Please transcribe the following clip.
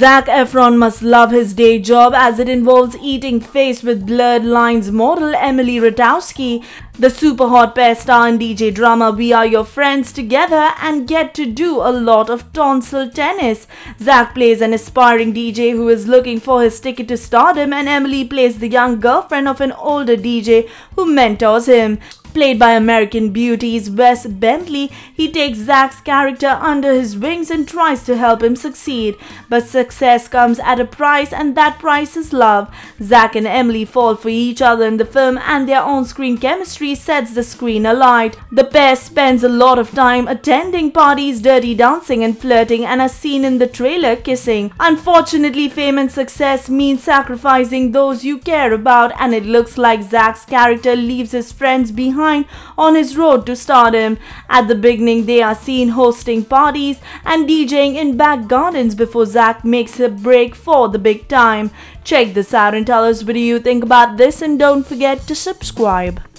Zac Efron must love his day job as it involves eating face with blurred lines model Emily Ratajkowski. The super hot pair star in DJ drama We Are Your Friends together and get to do a lot of tonsil tennis. Zac plays an aspiring DJ who is looking for his ticket to stardom and Emily plays the young girlfriend of an older DJ who mentors him. Played by American Beauty's Wes Bentley, he takes Zac's character under his wings and tries to help him succeed. But success comes at a price, and that price is love. Zac and Emily fall for each other in the film, and their on screen chemistry sets the screen alight. The pair spends a lot of time attending parties, dirty dancing, and flirting, and are seen in the trailer kissing. Unfortunately, fame and success mean sacrificing those you care about, and it looks like Zac's character leaves his friends behind behind on his road to stardom. At the beginning, they are seen hosting parties and DJing in back gardens before Zac makes a break for the big time. Check this out and tell us what do you think about this and don't forget to subscribe.